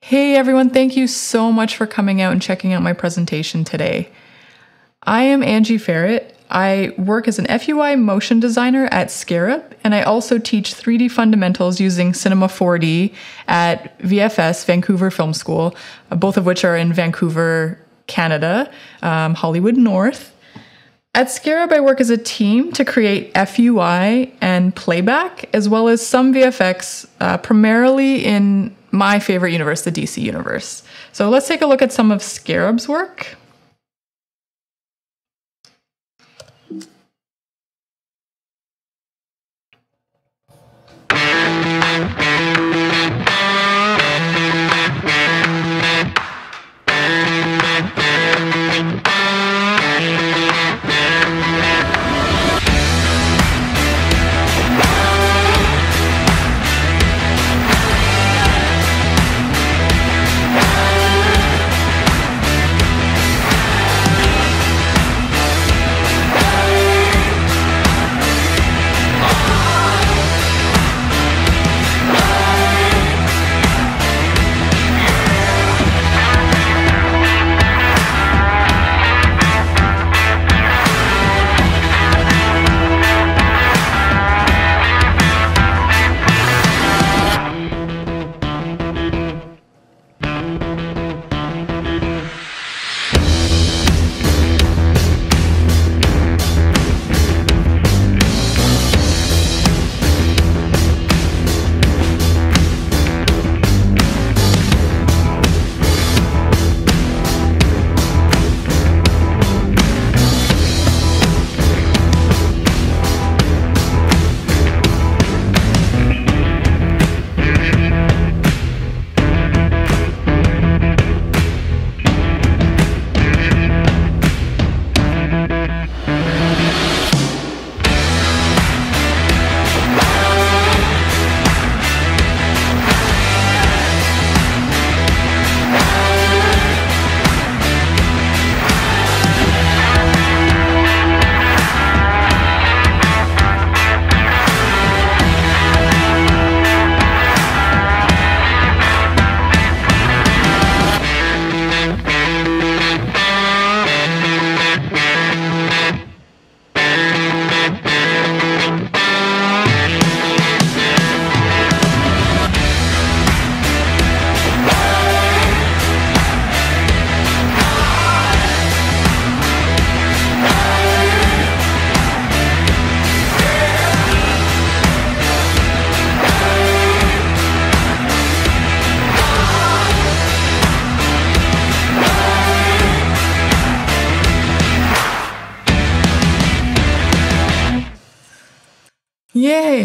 Hey everyone, thank you so much for coming out and checking out my presentation today. I am Angie Feret. I work as an FUI motion designer at Scarab, and I also teach 3D fundamentals using Cinema 4D at VFS, Vancouver Film School, both of which are in Vancouver, Canada, um, Hollywood North. At Scarab, I work as a team to create FUI and playback, as well as some VFX, uh, primarily in my favorite universe, the DC universe. So let's take a look at some of Scarab's work.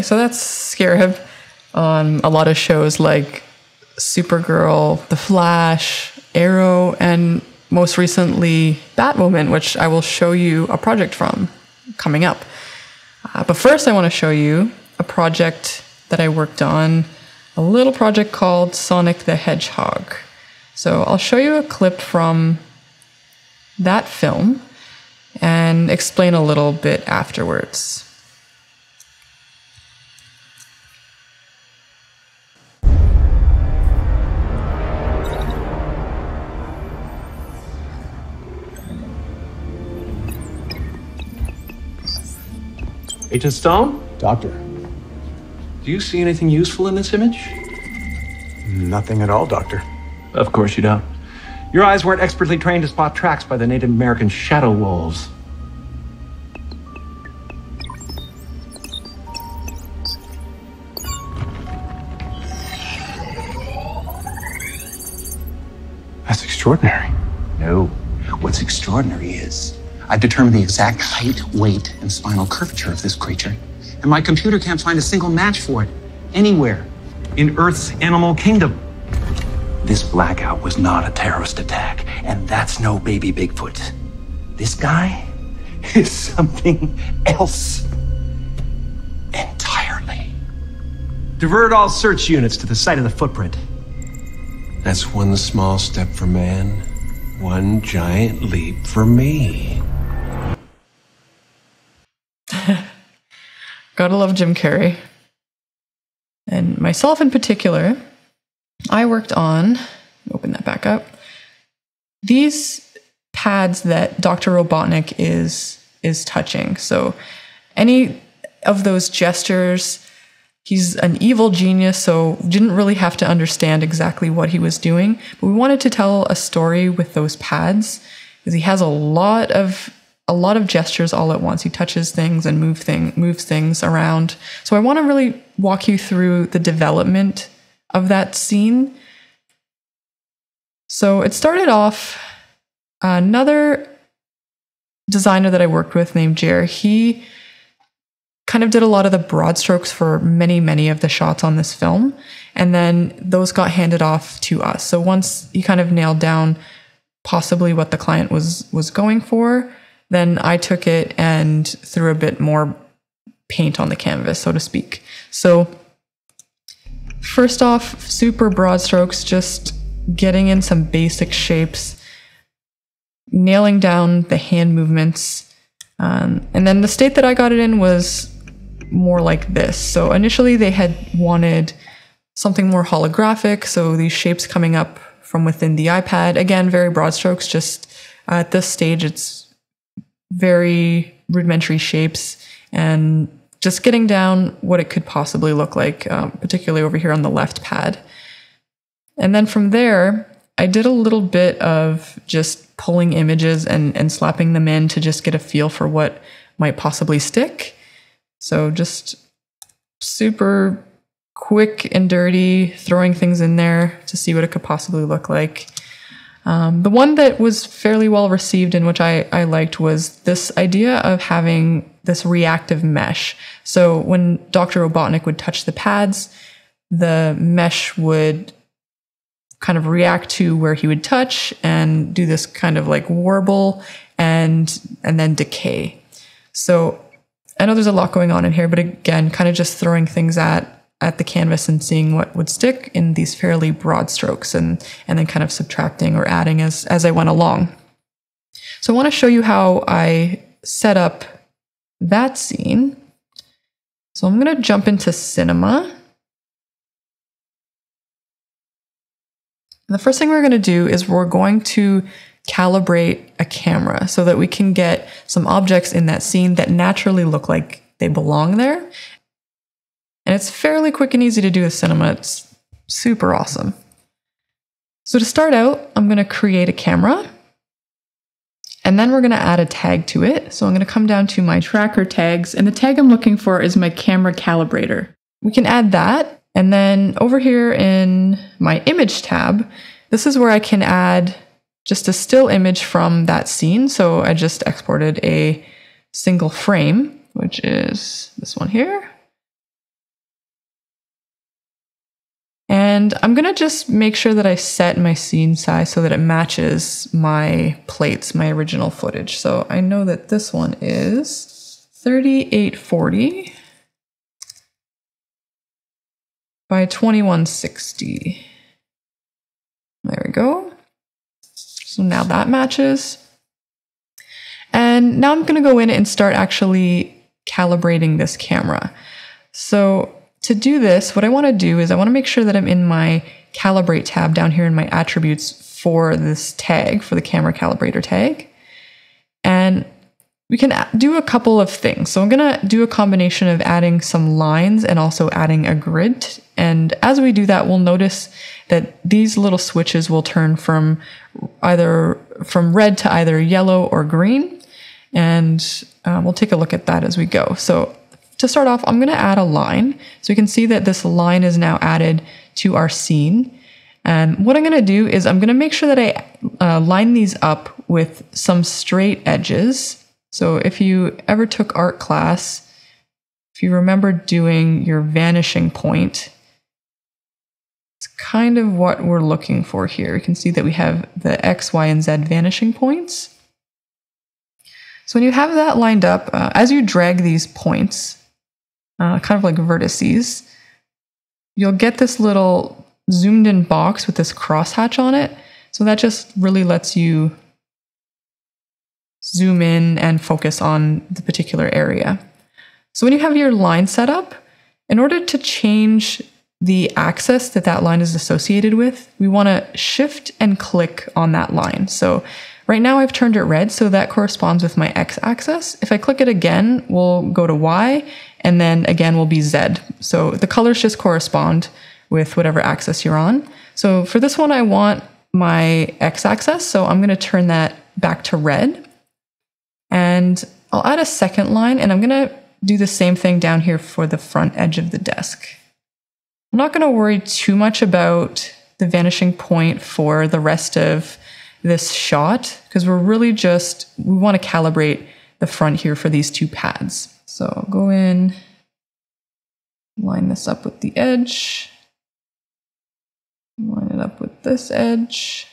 So that's Scarab on a lot of shows like Supergirl, The Flash, Arrow, and most recently Batwoman, which I will show you a project from coming up. Uh, but first, I want to show you a project that I worked on, a little project called Sonic the Hedgehog. So I'll show you a clip from that film and explain a little bit afterwards. Agent Stone? Doctor. Do you see anything useful in this image? Nothing at all, Doctor. Of course you don't. Your eyes weren't expertly trained to spot tracks by the Native American shadow wolves. That's extraordinary. No. What's extraordinary is I've determined the exact height, weight, and spinal curvature of this creature, and my computer can't find a single match for it anywhere in Earth's animal kingdom. This blackout was not a terrorist attack, and that's no baby Bigfoot. This guy is something else entirely. Divert all search units to the site of the footprint. That's one small step for man, one giant leap for me. Gotta love Jim Carrey. And myself in particular, I worked on, open that back up, these pads that Dr. Robotnik is is touching. So any of those gestures, he's an evil genius, so didn't really have to understand exactly what he was doing. But we wanted to tell a story with those pads because he has a lot of a lot of gestures all at once. He touches things and move thing moves things around. So I want to really walk you through the development of that scene. So it started off another designer that I worked with named Jer. He kind of did a lot of the broad strokes for many, many of the shots on this film. And then those got handed off to us. So once he kind of nailed down possibly what the client was was going for, then I took it and threw a bit more paint on the canvas, so to speak. So first off, super broad strokes, just getting in some basic shapes, nailing down the hand movements. Um, and then the state that I got it in was more like this. So initially they had wanted something more holographic. So these shapes coming up from within the iPad. Again, very broad strokes. Just at this stage, it's very rudimentary shapes and just getting down what it could possibly look like, um, particularly over here on the left pad. And then from there, I did a little bit of just pulling images and, and slapping them in to just get a feel for what might possibly stick. So just super quick and dirty, throwing things in there to see what it could possibly look like. Um, the one that was fairly well received and which I, I liked was this idea of having this reactive mesh. So when Dr. Robotnik would touch the pads, the mesh would kind of react to where he would touch and do this kind of like warble and and then decay. So I know there's a lot going on in here, but again, kind of just throwing things at at the canvas and seeing what would stick in these fairly broad strokes and and then kind of subtracting or adding as as I went along. So I want to show you how I set up that scene. So I'm going to jump into cinema. And the first thing we're going to do is we're going to calibrate a camera so that we can get some objects in that scene that naturally look like they belong there. And it's fairly quick and easy to do with cinema. It's super awesome. So to start out, I'm going to create a camera. And then we're going to add a tag to it. So I'm going to come down to my tracker tags. And the tag I'm looking for is my camera calibrator. We can add that and then over here in my image tab, this is where I can add just a still image from that scene. So I just exported a single frame, which is this one here. And I'm to just make sure that I set my scene size so that it matches my plates, my original footage. So I know that this one is 3840 by 2160. There we go. So now that matches. And now I'm to go in and start actually calibrating this camera. So to do this, what I want to do is I want to make sure that I'm in my calibrate tab down here in my attributes for this tag, for the camera calibrator tag. And we can do a couple of things. So I'm going to do a combination of adding some lines and also adding a grid. And as we do that, we'll notice that these little switches will turn from either from red to either yellow or green. And uh, we'll take a look at that as we go. So to start off, I'm going to add a line. So you can see that this line is now added to our scene. And what I'm going to do is I'm going to make sure that I uh, line these up with some straight edges so if you ever took art class, if you remember doing your vanishing point, it's kind of what we're looking for here. You can see that we have the X, Y, and Z vanishing points. So when you have that lined up, uh, as you drag these points, uh, kind of like vertices, you'll get this little zoomed in box with this crosshatch on it. So that just really lets you zoom in and focus on the particular area. So when you have your line set up, in order to change the axis that that line is associated with, we want to shift and click on that line. So right now I've turned it red, so that corresponds with my x axis. If I click it again, we'll go to y, and then again will be z. So the colors just correspond with whatever axis you're on. So for this one, I want my x axis, so I'm going to turn that back to red. And I'll add a second line, and I'm going to do the same thing down here for the front edge of the desk. I'm not going to worry too much about the vanishing point for the rest of this shot because we're really just, we want to calibrate the front here for these two pads. So I'll go in, line this up with the edge, line it up with this edge.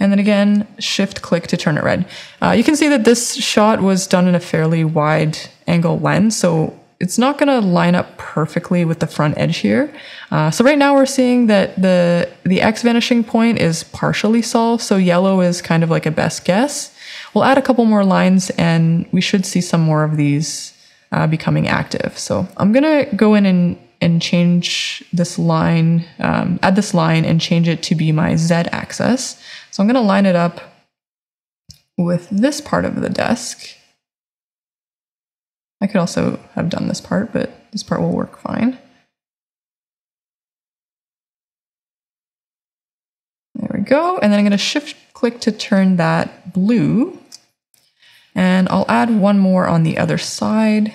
And then again, shift click to turn it red. Uh, you can see that this shot was done in a fairly wide angle lens. So it's not going to line up perfectly with the front edge here. Uh, so right now we're seeing that the, the X vanishing point is partially solved. So yellow is kind of like a best guess. We'll add a couple more lines and we should see some more of these uh, becoming active. So I'm to go in and, and change this line, um, add this line and change it to be my Z axis. So I'm to line it up with this part of the desk. I could also have done this part, but this part will work fine. There we go. And then I'm going to shift click to turn that blue. And I'll add one more on the other side.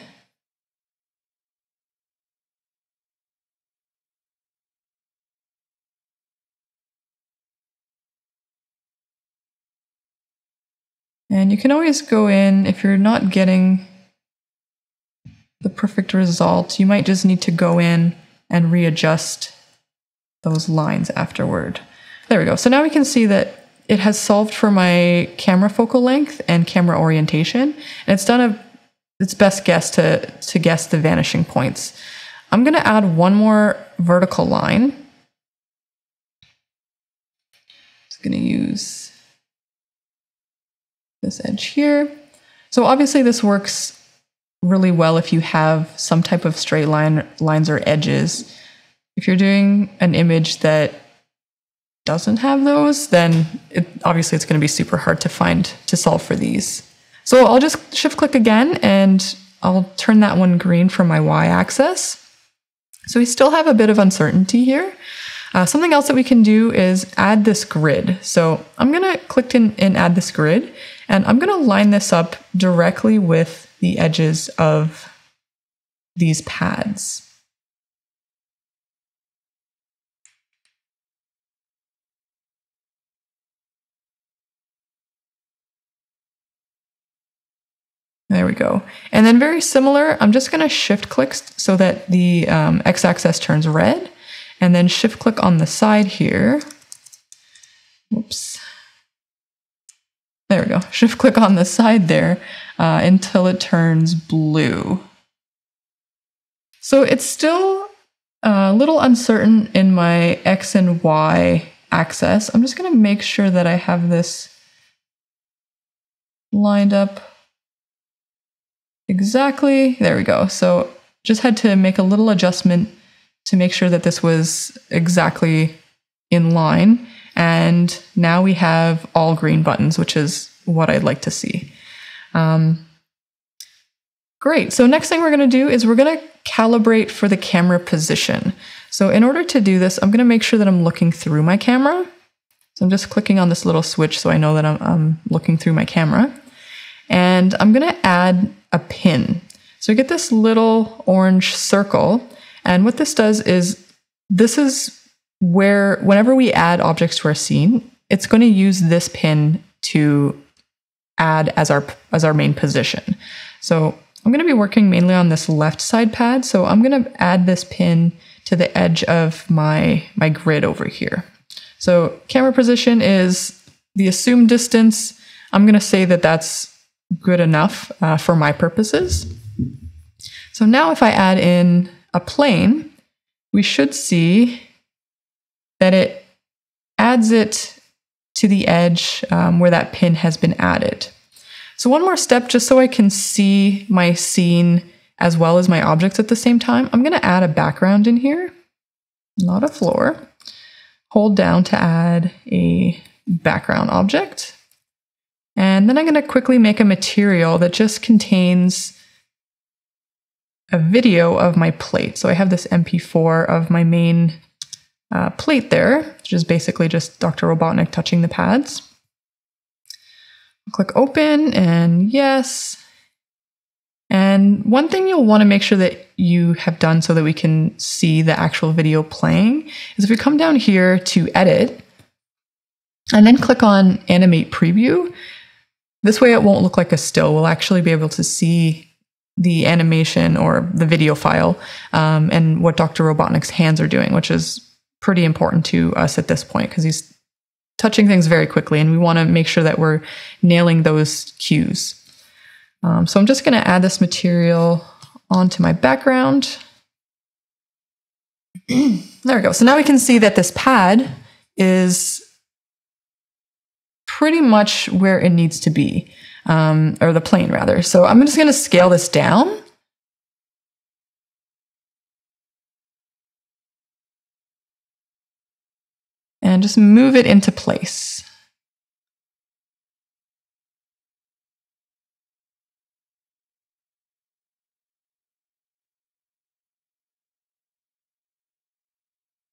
And you can always go in if you're not getting the perfect result, you might just need to go in and readjust those lines afterward. There we go. So now we can see that it has solved for my camera focal length and camera orientation. And it's done a its best guess to, to guess the vanishing points. I'm going to add one more vertical line. Just going to use this edge here. So obviously this works really well if you have some type of straight line lines or edges. If you're doing an image that doesn't have those, then it, obviously it's going to be super hard to find to solve for these. So I'll just shift click again and I'll turn that one green for my y axis. So we still have a bit of uncertainty here. Uh, something else that we can do is add this grid. So I'm going to click in and add this grid and I'm going to line this up directly with the edges of these pads. There we go. And then very similar, I'm just going to shift click so that the um, x-axis turns red and then shift click on the side here. Whoops. There we go. Shift click on the side there uh, until it turns blue. So it's still uh, a little uncertain in my X and Y axis. I'm just going to make sure that I have this lined up exactly. There we go. So just had to make a little adjustment to make sure that this was exactly in line. And now we have all green buttons, which is what I'd like to see. Um, great. So next thing we're going to do is we're going to calibrate for the camera position. So in order to do this, I'm going to make sure that I'm looking through my camera. So I'm just clicking on this little switch so I know that I'm, I'm looking through my camera. And I'm going to add a pin. So you get this little orange circle. And what this does is this is where whenever we add objects to our scene, it's going to use this pin to add as our as our main position. So I'm going to be working mainly on this left side pad. So I'm going to add this pin to the edge of my, my grid over here. So camera position is the assumed distance. I'm going to say that that's good enough uh, for my purposes. So now if I add in a plane, we should see that it adds it to the edge um, where that pin has been added. So one more step, just so I can see my scene as well as my objects at the same time, I'm going to add a background in here. not a floor. Hold down to add a background object. And then I'm going to quickly make a material that just contains a video of my plate. So I have this MP4 of my main uh, plate there, which is basically just Dr. Robotnik touching the pads. Click open and yes. And one thing you'll want to make sure that you have done so that we can see the actual video playing is if we come down here to edit and then click on animate preview, this way it won't look like a still. We'll actually be able to see the animation or the video file um, and what Dr. Robotnik's hands are doing, which is pretty important to us at this point because he's touching things very quickly and we want to make sure that we're nailing those cues. Um, so I'm just going to add this material onto my background. there we go. So now we can see that this pad is pretty much where it needs to be, um, or the plane rather. So I'm just going to scale this down. And just move it into place.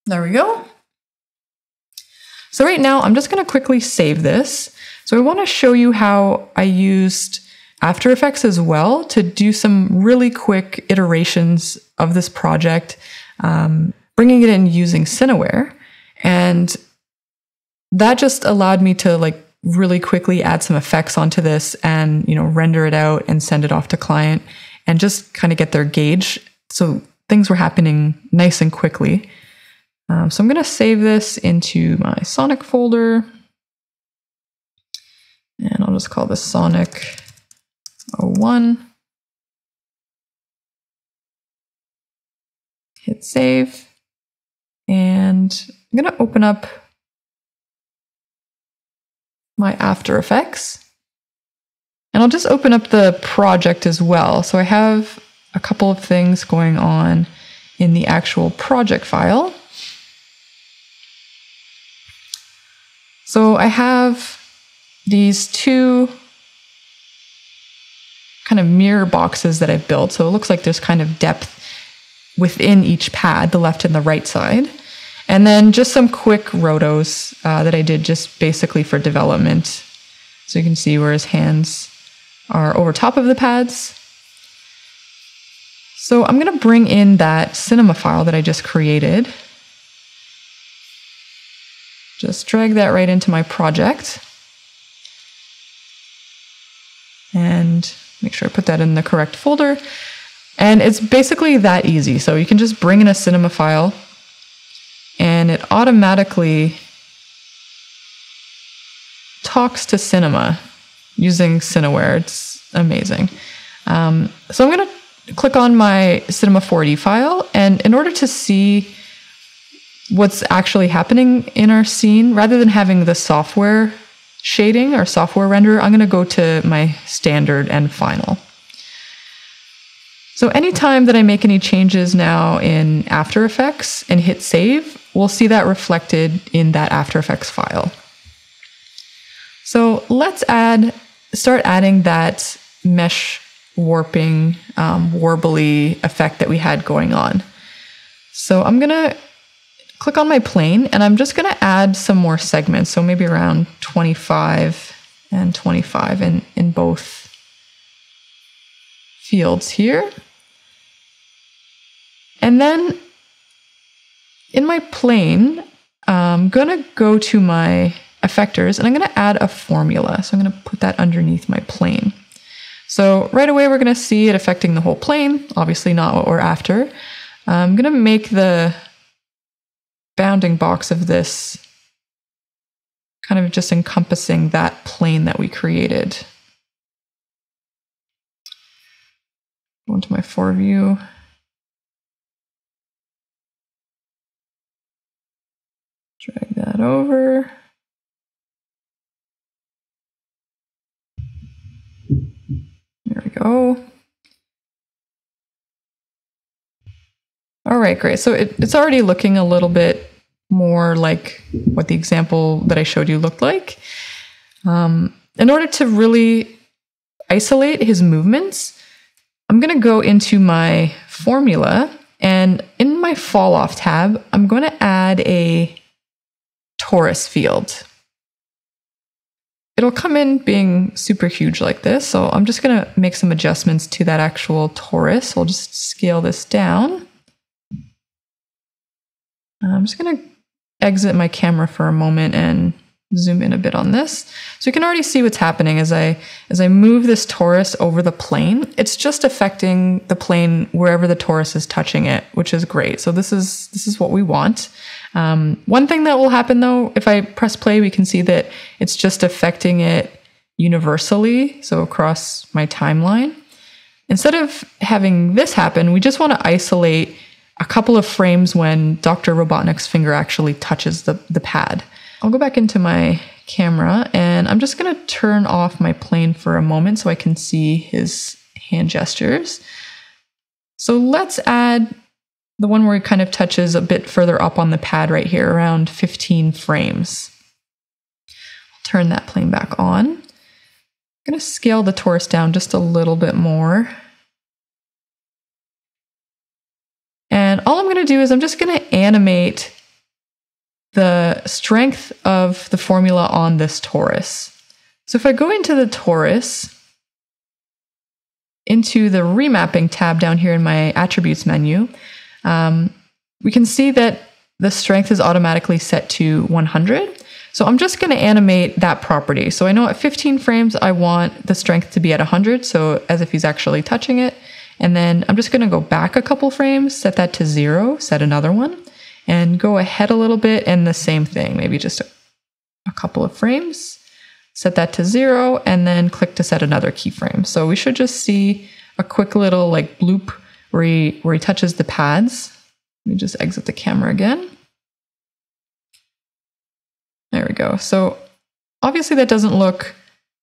There we go. So right now, I'm just going to quickly save this. So I want to show you how I used After Effects as well to do some really quick iterations of this project, um, bringing it in using Cineware. And that just allowed me to like really quickly add some effects onto this and, you know, render it out and send it off to client and just kind of get their gauge. So things were happening nice and quickly. Um, so I'm going to save this into my Sonic folder. And I'll just call this Sonic 01. Hit save. And I'm going to open up my After Effects. And I'll just open up the project as well. So I have a couple of things going on in the actual project file. So I have these two kind of mirror boxes that I've built. So it looks like there's kind of depth within each pad, the left and the right side. And then just some quick rotos uh, that I did just basically for development. So you can see where his hands are over top of the pads. So I'm going to bring in that cinema file that I just created. Just drag that right into my project. And make sure I put that in the correct folder. And it's basically that easy. So you can just bring in a cinema file and it automatically talks to cinema using Cineware. It's amazing. Um, so I'm going to click on my Cinema 4D file. And in order to see what's actually happening in our scene, rather than having the software shading or software render, I'm going to go to my standard and final. So anytime that I make any changes now in After Effects and hit save, we'll see that reflected in that After Effects file. So let's add, start adding that mesh warping, um, warbly effect that we had going on. So I'm going to click on my plane and I'm just going to add some more segments. So maybe around 25 and 25 in, in both fields here. And then in my plane, I'm going to go to my effectors and I'm going to add a formula. So I'm going to put that underneath my plane. So right away, we're going to see it affecting the whole plane, obviously not what we're after. I'm going to make the bounding box of this kind of just encompassing that plane that we created. Go into my four view. Drag that over. There we go. All right, great. So it, it's already looking a little bit more like what the example that I showed you looked like. Um, in order to really isolate his movements, I'm going to go into my formula and in my fall off tab, I'm going to add a torus field. It'll come in being super huge like this. So I'm just going to make some adjustments to that actual torus. I'll just scale this down. I'm just going to exit my camera for a moment and zoom in a bit on this. So you can already see what's happening as I as I move this torus over the plane. It's just affecting the plane wherever the torus is touching it, which is great. So this is this is what we want. Um, one thing that will happen though, if I press play, we can see that it's just affecting it universally, so across my timeline. Instead of having this happen, we just want to isolate a couple of frames when Dr. Robotnik's finger actually touches the, the pad. I'll go back into my camera and I'm just going to turn off my plane for a moment so I can see his hand gestures. So let's add the one where he kind of touches a bit further up on the pad right here, around 15 frames. I'll turn that plane back on. I'm going to scale the torus down just a little bit more. And all I'm going to do is I'm just going to animate the strength of the formula on this torus. So if I go into the torus, into the remapping tab down here in my attributes menu, um, we can see that the strength is automatically set to 100. So I'm just going to animate that property. So I know at 15 frames, I want the strength to be at 100. So as if he's actually touching it. And then I'm just going to go back a couple frames, set that to zero, set another one, and go ahead a little bit and the same thing, maybe just a, a couple of frames, set that to zero, and then click to set another keyframe. So we should just see a quick little like bloop where he, where he touches the pads. Let me just exit the camera again. There we go. So obviously that doesn't look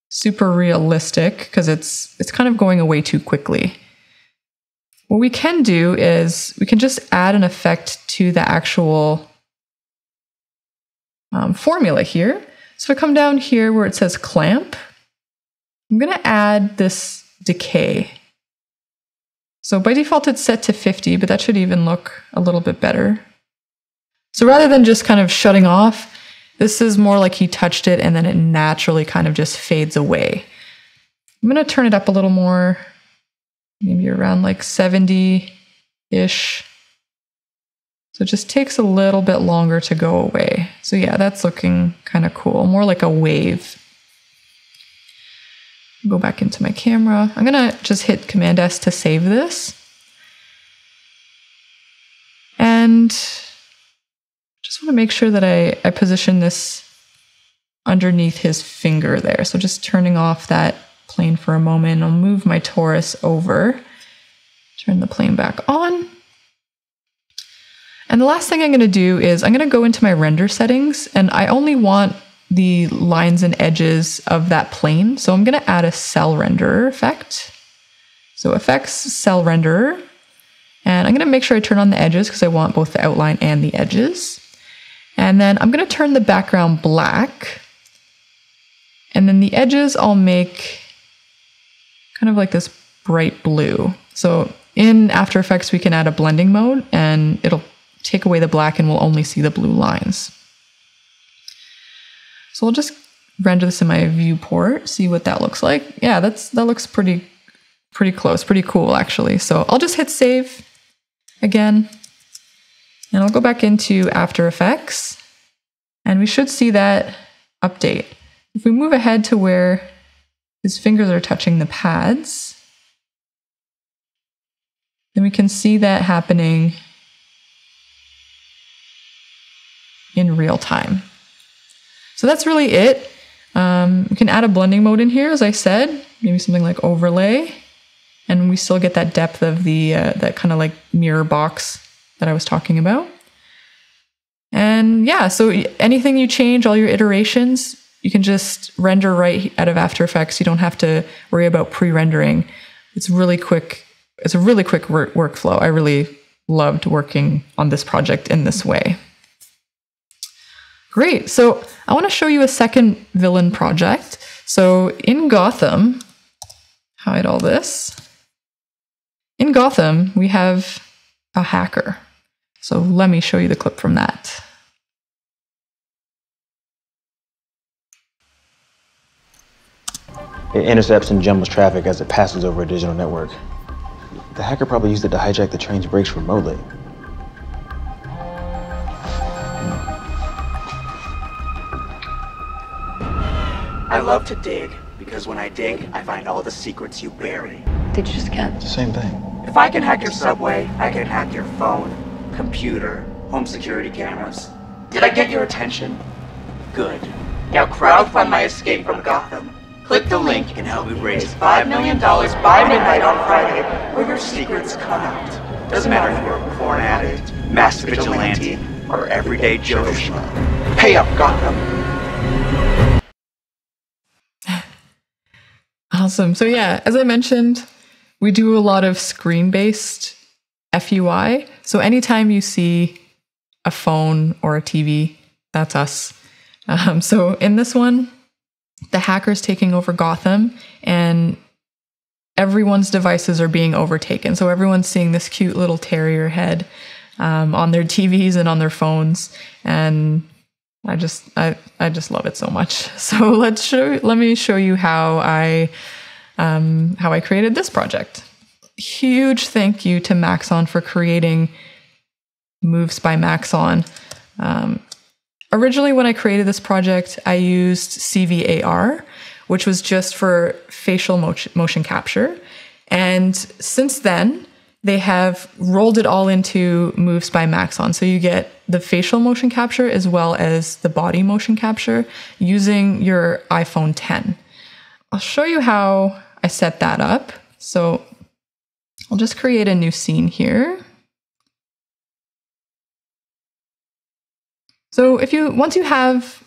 super realistic because it's it's kind of going away too quickly. What we can do is we can just add an effect to the actual um, formula here. So if I come down here where it says clamp, I'm going to add this decay. So by default, it's set to 50, but that should even look a little bit better. So rather than just kind of shutting off, this is more like he touched it and then it naturally kind of just fades away. I'm going to turn it up a little more maybe around like 70 ish. So it just takes a little bit longer to go away. So yeah, that's looking kind of cool, more like a wave. Go back into my camera. I'm gonna just hit Command S to save this. And just want to make sure that I, I position this underneath his finger there. So just turning off that plane for a moment. I'll move my torus over, turn the plane back on. And the last thing I'm going to do is I'm going to go into my render settings and I only want the lines and edges of that plane. So I'm going to add a cel renderer effect. So effects cel renderer. And I'm going to make sure I turn on the edges because I want both the outline and the edges. And then I'm going to turn the background black. And then the edges I'll make kind of like this bright blue. So in After Effects, we can add a blending mode and it'll take away the black and we'll only see the blue lines. So I'll just render this in my viewport, see what that looks like. Yeah, that's that looks pretty pretty close, pretty cool actually. So I'll just hit save again. And I'll go back into After Effects and we should see that update. If we move ahead to where his fingers are touching the pads. And we can see that happening in real time. So that's really it. Um, we can add a blending mode in here, as I said, maybe something like overlay, and we still get that depth of the uh, that kind of like mirror box that I was talking about. And yeah, so anything you change, all your iterations, you can just render right out of After Effects. You don't have to worry about pre-rendering. It's really quick. It's a really quick work- workflow. I really, loved working on this project in this way. Great. So I want to show you a second villain project. So in Gotham, hide all this. In Gotham, we have a hacker. So let me show you the clip from that. It intercepts and jumbles traffic as it passes over a digital network. The hacker probably used it to hijack the train's brakes remotely. I love to dig because when I dig, I find all the secrets you bury. Did you just get? It's the same thing. If I can hack your subway, I can hack your phone, computer, home security cameras. Did I get your attention? Good. Now crowdfund my escape from Gotham. Click the link and help me raise $5 million by midnight on Friday, where your secrets come out. Doesn't matter if you're a porn addict, mass vigilante, or everyday Joe Schmo. Pay up, Gotham. Awesome. So, yeah, as I mentioned, we do a lot of screen based FUI. So, anytime you see a phone or a TV, that's us. Um, so, in this one, the hackers taking over Gotham and everyone's devices are being overtaken. So, everyone's seeing this cute little terrier head um, on their TVs and on their phones. And I just I, I just love it so much. So let's show let me show you how I um, how I created this project. Huge thank you to Maxon for creating Moves by Maxon. Um, originally, when I created this project, I used CVAR, which was just for facial motion, capture. And since then, they have rolled it all into Moves by Maxon. So you get the facial motion capture as well as the body motion capture using your iPhone 10. I'll show you how I set that up. So I'll just create a new scene here. So if you once you have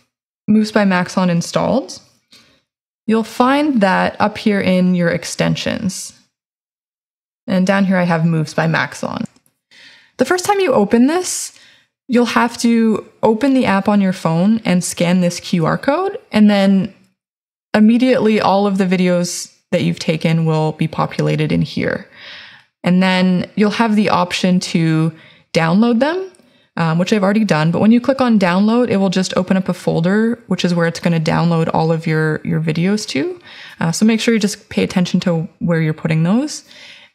Moves by Maxon installed, you'll find that up here in your extensions. And down here I have Moves by Maxon. The first time you open this, you'll have to open the app on your phone and scan this QR code, and then immediately all of the videos that you've taken will be populated in here. And then you'll have the option to download them, um, which I've already done. But when you click on download, it will just open up a folder, which is where it's going to download all of your, your videos to. Uh, so make sure you just pay attention to where you're putting those.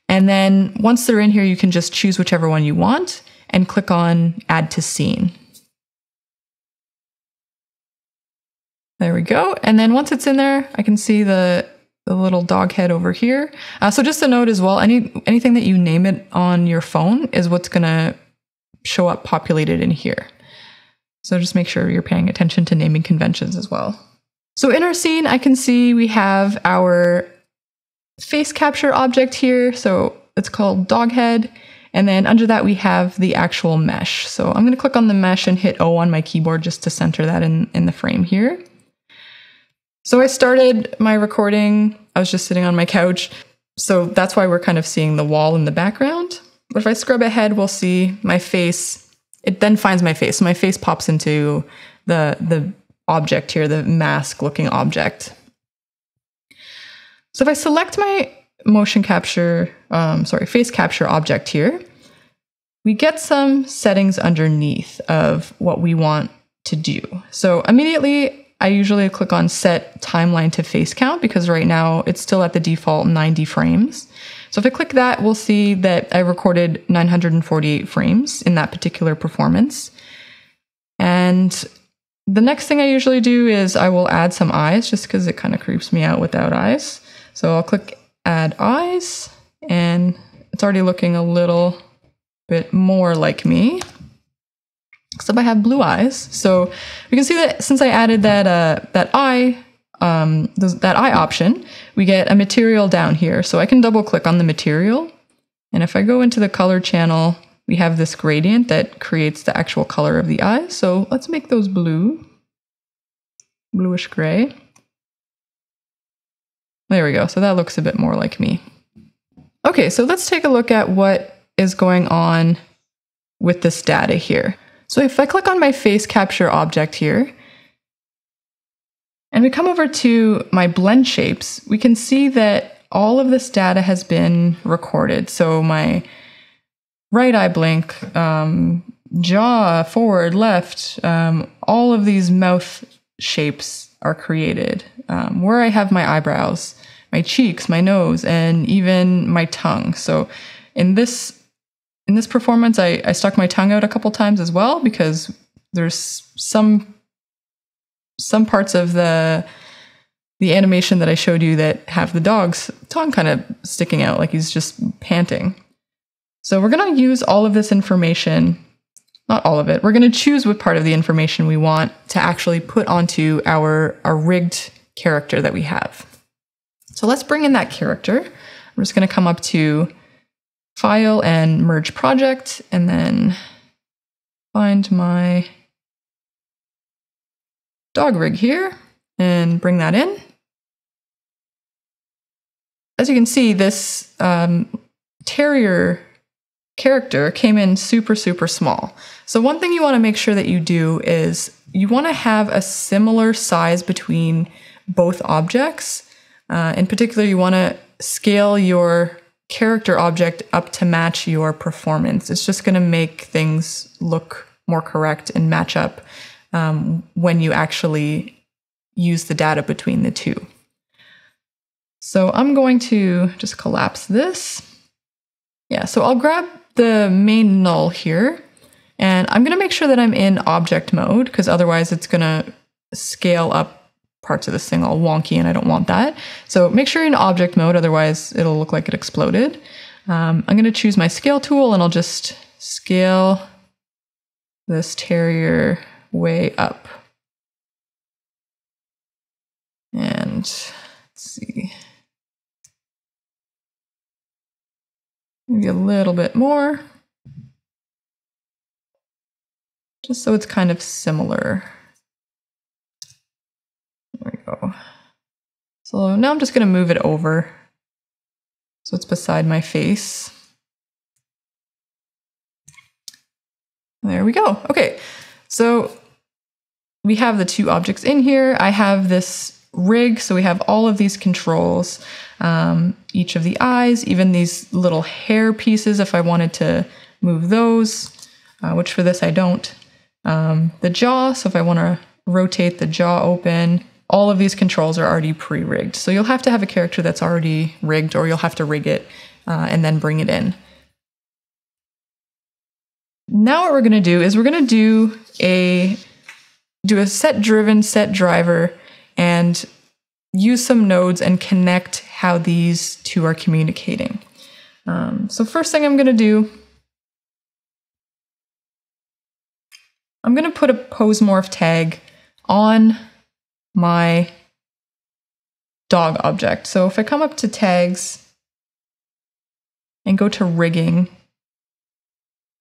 And then once they're in here, you can just choose whichever one you want and click on add to scene. There we go. And then once it's in there, I can see the, the little dog head over here. Uh, so just a note as well, any anything that you name it on your phone is what's going to show up populated in here. So just make sure you're paying attention to naming conventions as well. So in our scene, I can see we have our face capture object here. So it's called dog head. And then under that, we have the actual mesh. So I'm going to click on the mesh and hit O on my keyboard just to center that in, in the frame here. So I started my recording. I was just sitting on my couch. So that's why we're kind of seeing the wall in the background. If I scrub ahead, we'll see my face. It then finds my face. So my face pops into the, the object here, the mask looking object. So if I select my motion capture, um, sorry, face capture object here, we get some settings underneath of what we want to do. So immediately, I usually click on set timeline to face count because right now it's still at the default 90 frames. So if I click that, we'll see that I recorded 948 frames in that particular performance. And the next thing I usually do is I will add some eyes just because it kind of creeps me out without eyes. So I'll click add eyes and it's already looking a little bit more like me. Except I have blue eyes. So we can see that since I added that uh, that eye um, that eye option, we get a material down here. So I can double click on the material. And if I go into the color channel, we have this gradient that creates the actual color of the eye. So let's make those blue, bluish gray. There we go. So that looks a bit more like me. Okay, so let's take a look at what is going on with this data here. So if I click on my face capture object here, and we come over to my blend shapes, we can see that all of this data has been recorded. So my right eye blink, um, jaw, forward, left, um, all of these mouth shapes are created. Um, where I have my eyebrows, my cheeks, my nose, and even my tongue. So in this in this performance, I, I stuck my tongue out a couple times as well because there's some some parts of the the animation that I showed you that have the dog's tongue kind of sticking out, like he's just panting. So we're going to use all of this information, not all of it. We're going to choose what part of the information we want to actually put onto our, our rigged character that we have. So let's bring in that character. I'm just going to come up to File and Merge Project, and then find my dog rig here and bring that in. As you can see, this um, terrier character came in super, super small. So one thing you want to make sure that you do is you want to have a similar size between both objects. Uh, in particular, you want to scale your character object up to match your performance. It's just going to make things look more correct and match up um, when you actually use the data between the two. So I'm going to just collapse this. Yeah, so I'll grab the main null here and I'm going to make sure that I'm in object mode because otherwise it's going to scale up parts of this thing all wonky and I don't want that. So make sure you're in object mode, otherwise it'll look like it exploded. Um, I'm going to choose my scale tool and I'll just scale this terrier way up. And let's see. Maybe a little bit more. Just so it's kind of similar. There we go. So now I'm just going to move it over so it's beside my face. There we go. Okay, so we have the two objects in here. I have this rig, so we have all of these controls, um, each of the eyes, even these little hair pieces if I wanted to move those, uh, which for this I don't. Um, the jaw, so if I want to rotate the jaw open, all of these controls are already pre-rigged. So you'll have to have a character that's already rigged or you'll have to rig it uh, and then bring it in. Now what we're going to do is we're going to do a do a set driven set driver and use some nodes and connect how these two are communicating. Um, so first thing I'm going to do, I'm going to put a pose morph tag on my dog object. So if I come up to tags and go to rigging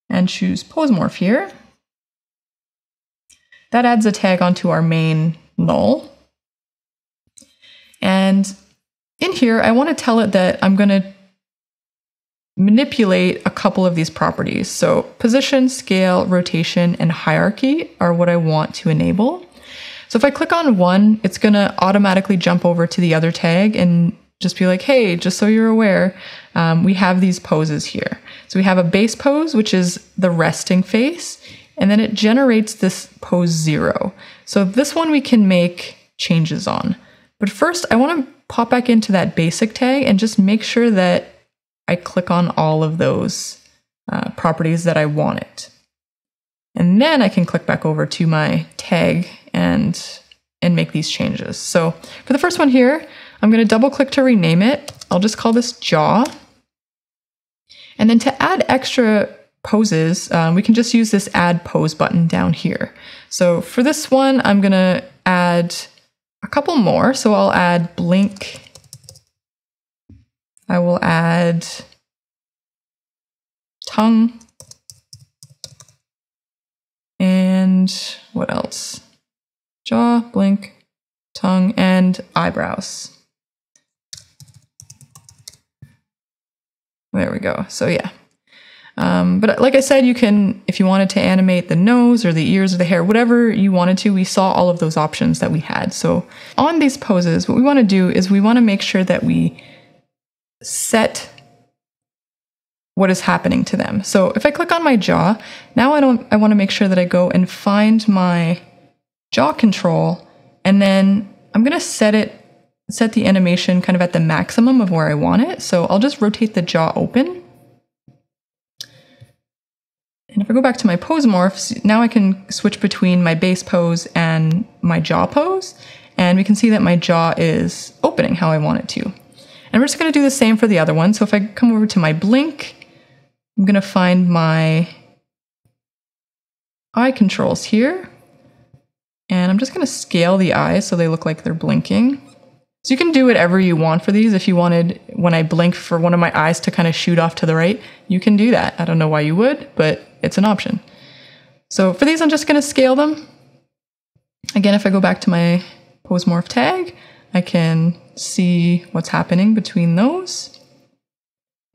and choose pose morph here, that adds a tag onto our main null. And in here, I want to tell it that I'm going to manipulate a couple of these properties. So position, scale, rotation, and hierarchy are what I want to enable. So if I click on one, it's going to automatically jump over to the other tag and just be like, hey, just so you're aware, um, we have these poses here. So we have a base pose, which is the resting face, and then it generates this pose zero. So this one we can make changes on. But first, I want to pop back into that basic tag and just make sure that I click on all of those uh, properties that I want it. And then I can click back over to my tag and and make these changes. So for the first one here, I'm going to double click to rename it. I'll just call this jaw. And then to add extra poses, um, we can just use this add pose button down here. So for this one, I'm to add a couple more. So I'll add blink. I will add tongue. And what else? jaw, blink, tongue, and eyebrows. There we go. So yeah. Um, but like I said, you can, if you wanted to animate the nose or the ears or the hair, whatever you wanted to, we saw all of those options that we had. So on these poses, what we want to do is we want to make sure that we set what is happening to them. So if I click on my jaw, now I don't I want to make sure that I go and find my jaw control and then I'm going to set it set the animation kind of at the maximum of where I want it. So I'll just rotate the jaw open. And if I go back to my pose morphs, now I can switch between my base pose and my jaw pose. And we can see that my jaw is opening how I want it to. And we're just going to do the same for the other one. So if I come over to my blink, I'm going to find my eye controls here. And I'm just going to scale the eyes so they look like they're blinking. So you can do whatever you want for these. If you wanted, when I blink for one of my eyes to kind of shoot off to the right, you can do that. I don't know why you would, but it's an option. So for these, I'm just going to scale them. Again, if I go back to my pose morph tag, I can see what's happening between those.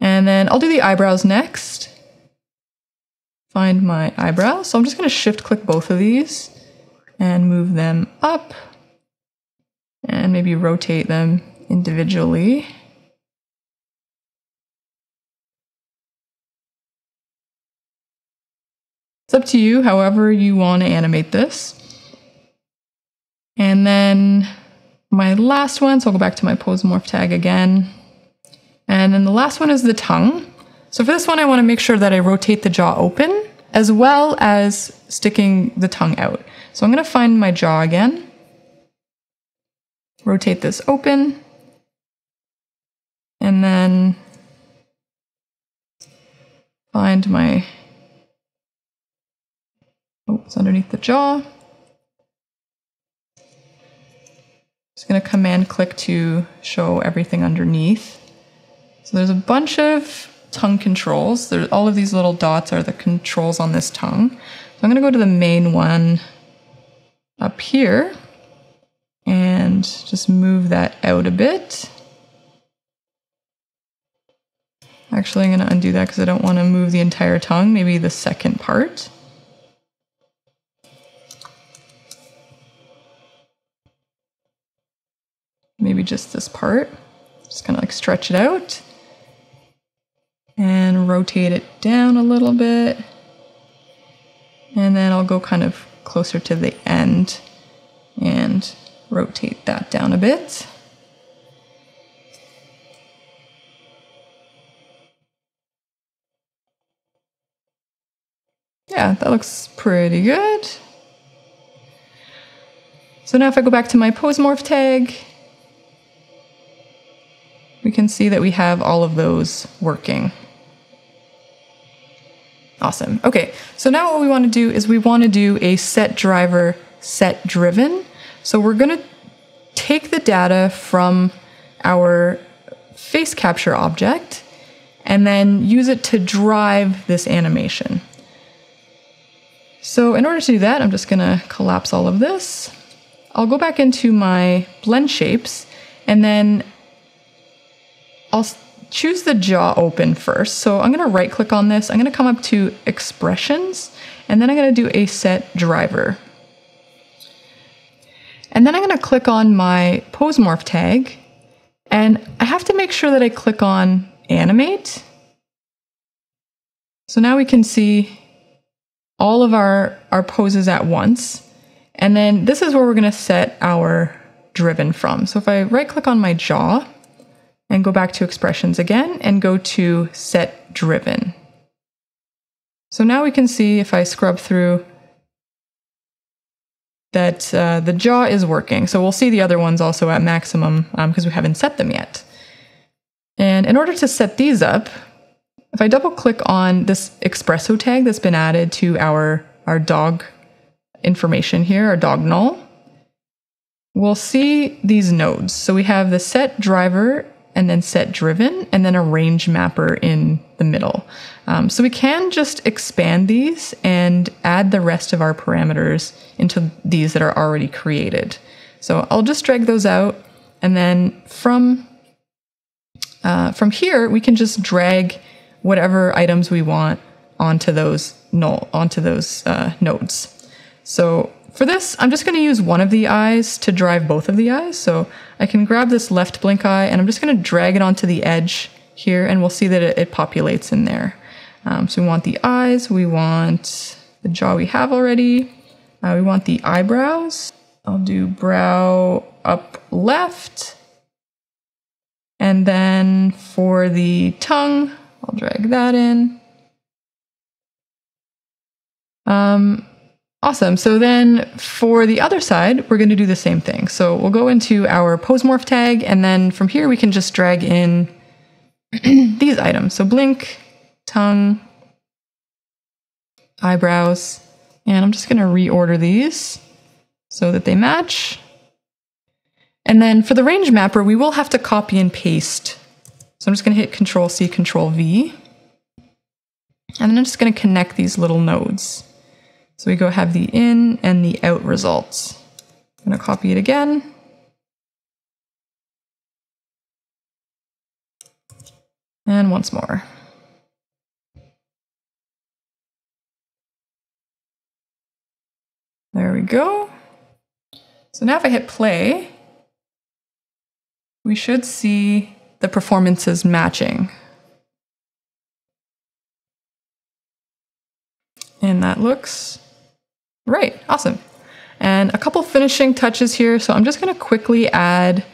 And then I'll do the eyebrows next. Find my eyebrows. So I'm just going to shift click both of these and move them up and maybe rotate them individually. It's up to you, however you want to animate this. And then my last one, so I'll go back to my pose morph tag again. And then the last one is the tongue. So for this one, I want to make sure that I rotate the jaw open as well as sticking the tongue out. So I'm going to find my jaw again, rotate this open, and then find my, oh, it's underneath the jaw. Just to command click to show everything underneath. So there's a bunch of tongue controls. There, all of these little dots are the controls on this tongue. So I'm to go to the main one up here and just move that out a bit. Actually, I'm going to undo that because I don't want to move the entire tongue, maybe the second part. Maybe just this part. Just kind of like stretch it out and rotate it down a little bit. And then I'll go kind of closer to the end and rotate that down a bit. Yeah, that looks pretty good. So now if I go back to my pose morph tag, we can see that we have all of those working. Awesome. Okay, so now what we want to do is we want to do a set driver set driven. So we're going to take the data from our face capture object and then use it to drive this animation. So in order to do that, I'm just going to collapse all of this. I'll go back into my blend shapes and then I'll choose the jaw open first. So I'm going to right click on this. I'm going to come up to expressions and then I'm going to do a set driver. And then I'm going to click on my pose morph tag and I have to make sure that I click on animate. So now we can see all of our, our poses at once. And then this is where we're going to set our driven from. So if I right click on my jaw, and go back to expressions again and go to set driven. So now we can see if I scrub through that uh, the jaw is working. So we'll see the other ones also at maximum because um, we haven't set them yet. And in order to set these up, if I double click on this XPresso tag that's been added to our, our dog information here, our dog null, we'll see these nodes. So we have the set driver and then set driven, and then a range mapper in the middle. Um, so we can just expand these and add the rest of our parameters into these that are already created. So I'll just drag those out, and then from uh, from here we can just drag whatever items we want onto those no onto those uh, nodes. So for this, I'm just going to use one of the eyes to drive both of the eyes. So I can grab this left blink eye and I'm just going to drag it onto the edge here and we'll see that it, it populates in there. Um, so we want the eyes, we want the jaw we have already, uh, we want the eyebrows. I'll do brow up left. And then for the tongue, I'll drag that in. Um, awesome. So then for the other side, we're going to do the same thing. So we'll go into our pose morph tag, and then from here we can just drag in these items. So blink, tongue, eyebrows, and I'm just going to reorder these so that they match. And then for the range mapper, we will have to copy and paste. So I'm just going to hit Control C, Control V. And then I'm just going to connect these little nodes. So we go have the in and the out results. I'm going to copy it again. And once more. There we go. So now if I hit play, we should see the performances matching. And that looks right. Awesome. And a couple finishing touches here. So I'm just going to quickly add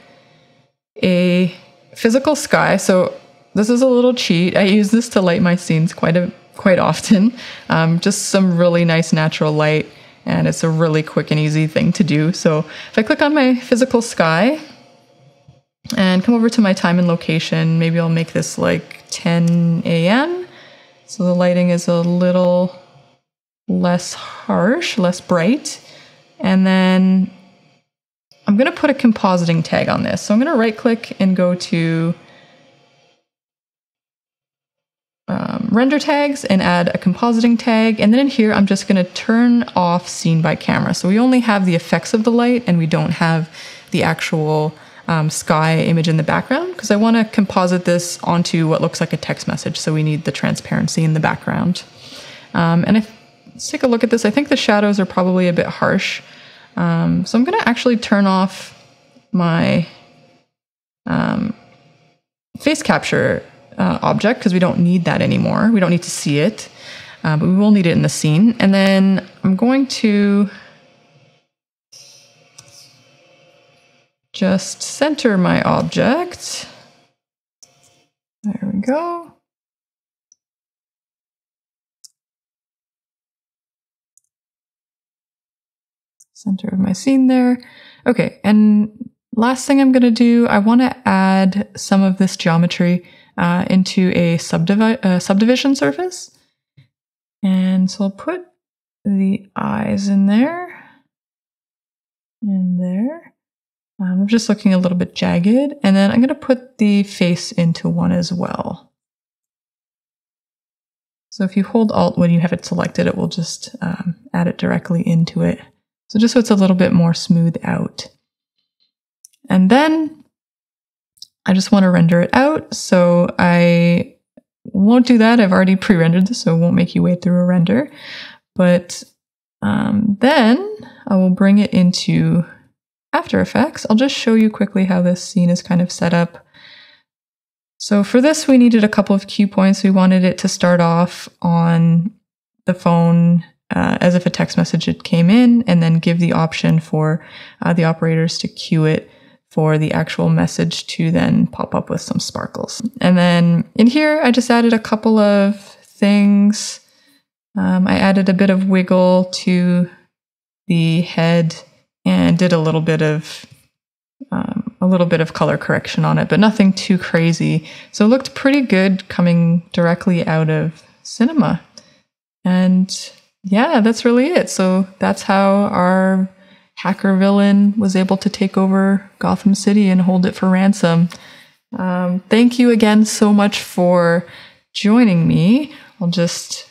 a physical sky. So this is a little cheat. I use this to light my scenes quite a quite often. Um, just some really nice natural light, and it's a really quick and easy thing to do. So if I click on my physical sky and come over to my time and location, maybe I'll make this like 10 a.m. So the lighting is a little less harsh, less bright. And then I'm going to put a compositing tag on this. So I'm going to right click and go to um, render tags and add a compositing tag. And then in here, I'm just going to turn off seen by camera. So we only have the effects of the light and we don't have the actual um, sky image in the background because I want to composite this onto what looks like a text message. So we need the transparency in the background. Um, and if, let's take a look at this. I think the shadows are probably a bit harsh. Um, so I'm going to actually turn off my um, face capture uh, object because we don't need that anymore. We don't need to see it, uh, but we will need it in the scene. And then I'm going to just center my object. There we go. Center of my scene there. Okay, and last thing I'm going to do, I want to add some of this geometry uh, into a subdivi- uh, subdivision surface. And so I'll put the eyes in there, in there. Um, I'm just looking a little bit jagged. And then I'm going to put the face into one as well. So if you hold Alt when you have it selected, it will just um, add it directly into it. So just so it's a little bit more smooth out. And then I just want to render it out. So I won't do that. I've already pre-rendered this, so it won't make you wait through a render. But um, then I will bring it into After Effects. I'll just show you quickly how this scene is kind of set up. So for this, we needed a couple of cue points. We wanted it to start off on the phone uh, as if a text message had came in, and then give the option for uh, the operators to cue it for the actual message to then pop up with some sparkles. And then in here, I just added a couple of things. Um, I added a bit of wiggle to the head and did a little bit of um, a little bit of color correction on it, but nothing too crazy. So it looked pretty good coming directly out of cinema. And yeah, that's really it. So that's how our hacker villain was able to take over Gotham City and hold it for ransom. Um, thank you again so much for joining me. I'll just.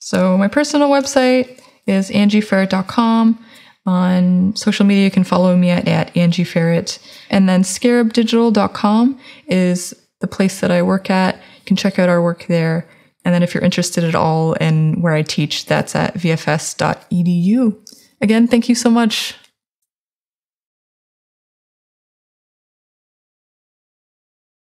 So, my personal website is angieferet.com. On social media, you can follow me at, at angieferet. And then scarabdigital.com is the place that I work at. You can check out our work there. And then if you're interested at all in where I teach, that's at vfs.edu. Again, thank you so much.